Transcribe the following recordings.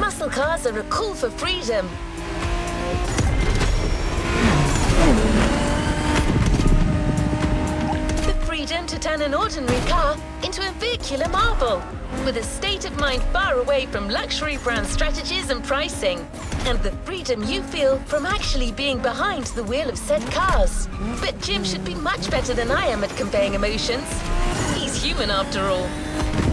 Muscle cars are a call for freedom. The freedom to turn an ordinary car into a vehicular marvel. With a state of mind far away from luxury brand strategies and pricing. And the freedom you feel from actually being behind the wheel of said cars. But Jim should be much better than I am at conveying emotions. Human after all.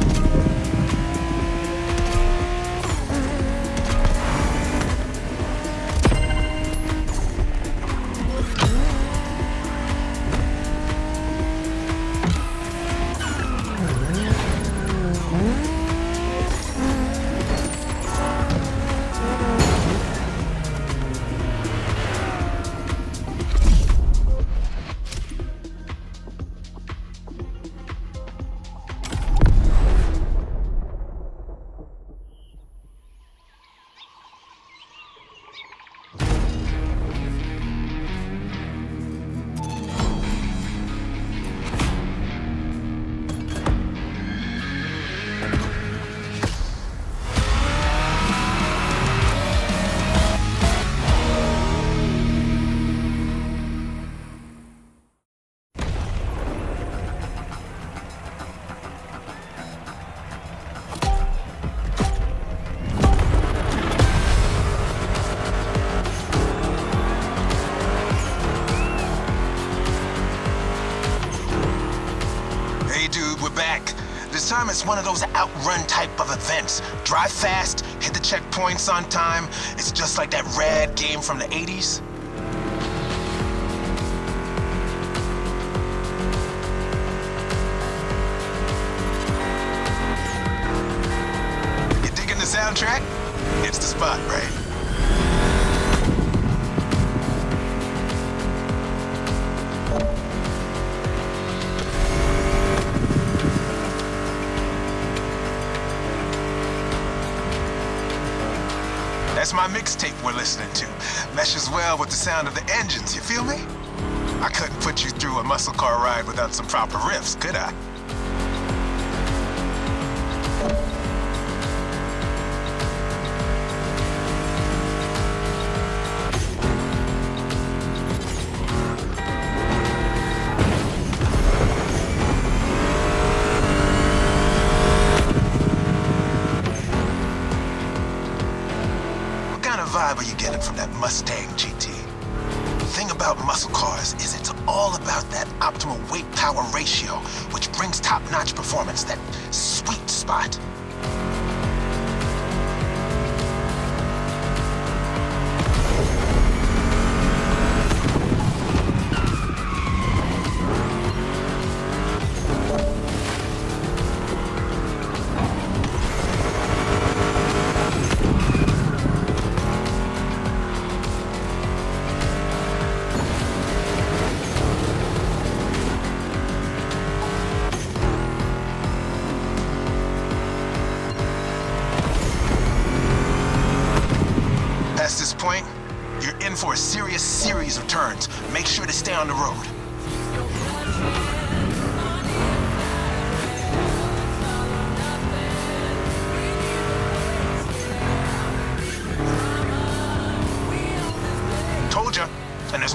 It's one of those outrun type of events. Drive fast, hit the checkpoints on time. It's just like that rad game from the 80s. You digging the soundtrack? It's the spot, right? That's my mixtape we're listening to. Meshes well with the sound of the engines, you feel me? I couldn't put you through a muscle car ride without some proper riffs, could I? Are you getting from that Mustang GT? The thing about muscle cars is it's all about that optimal weight-power ratio, which brings top-notch performance, that sweet spot.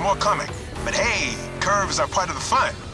More coming. But hey, curves are part of the fun.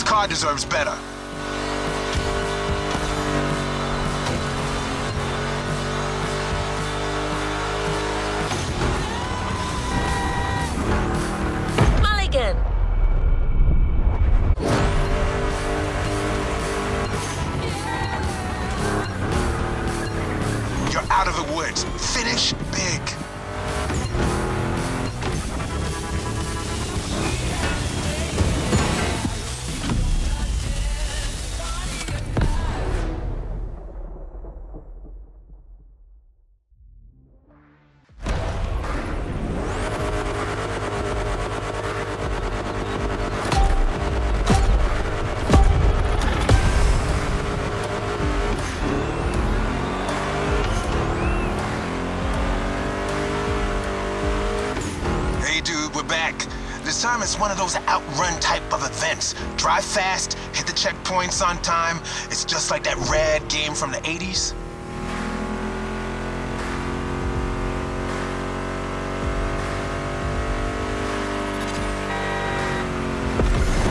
This car deserves better. Hey dude, we're back. This time it's one of those outrun type of events. Drive fast, hit the checkpoints on time. It's just like that rad game from the 80s.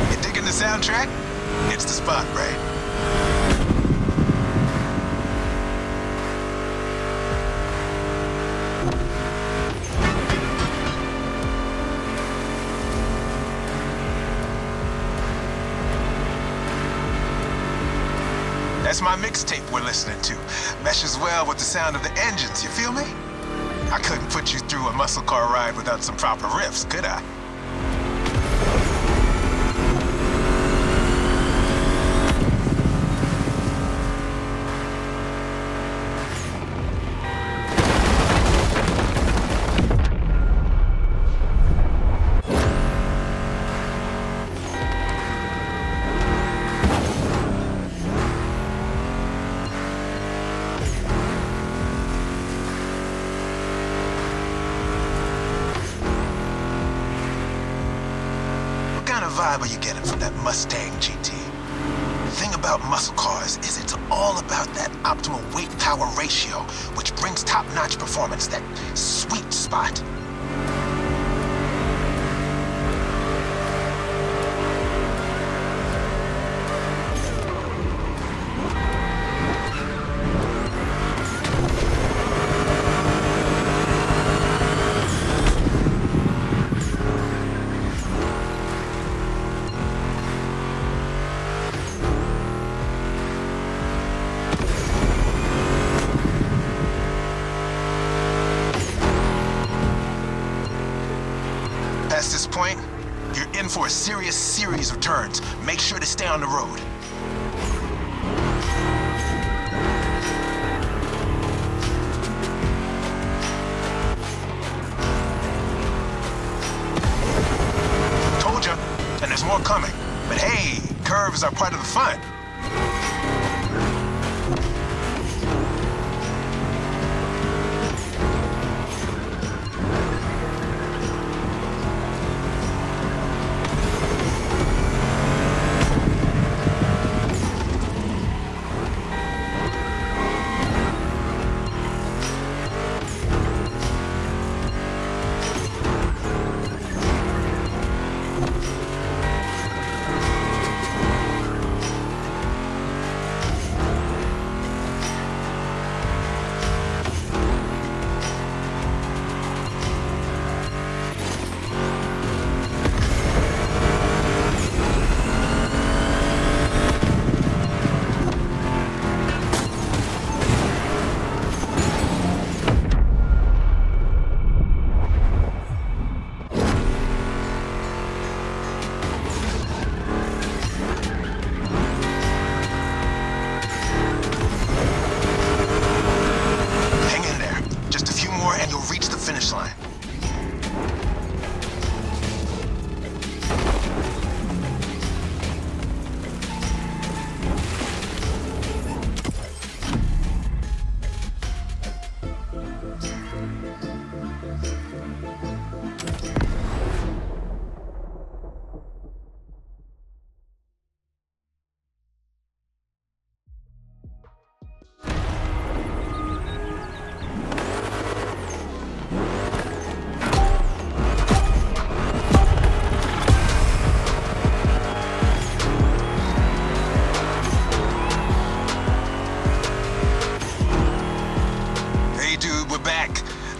You digging the soundtrack? It's the spot, right? That's my mixtape we're listening to. Meshes well with the sound of the engines, you feel me? I couldn't put you through a muscle car ride without some proper riffs, could I? Vibe are you getting from that Mustang GT? The thing about muscle cars is it's all about that optimal weight-power ratio, which brings top-notch performance, that sweet spot. For a serious series of turns. Make sure to stay on the road. Told you, and there's more coming. But hey, curves are part of the fun.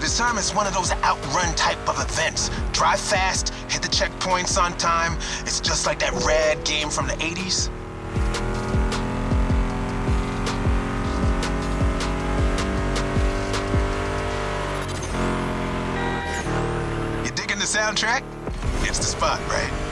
This time it's one of those outrun type of events. Drive fast, hit the checkpoints on time. It's just like that rad game from the 80s. You digging the soundtrack? It's the spot, right?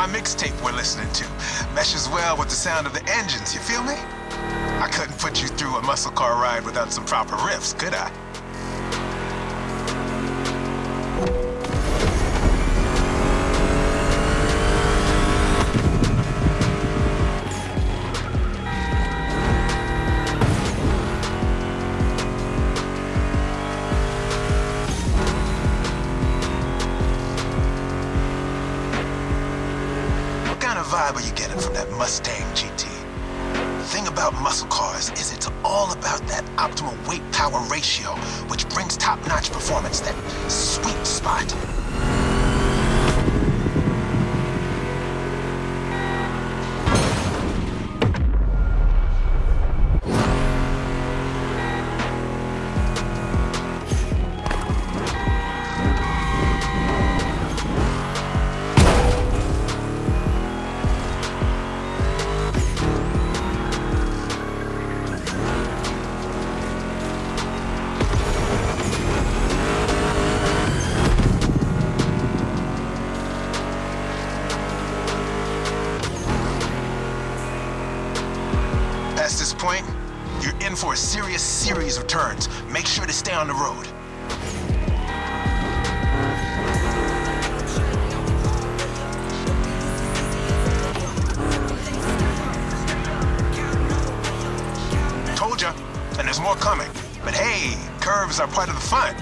My mixtape we're listening to. Meshes well with the sound of the engines, you feel me? I couldn't put you through a muscle car ride without some proper riffs, could I? Mustang GT? The thing about muscle cars is it's all about that optimal weight power ratio, which brings top notch performance, that sweet spot. Point, you're in for a serious series of turns. Make sure to stay on the road. Told ya, and there's more coming. But hey, curves are part of the fun.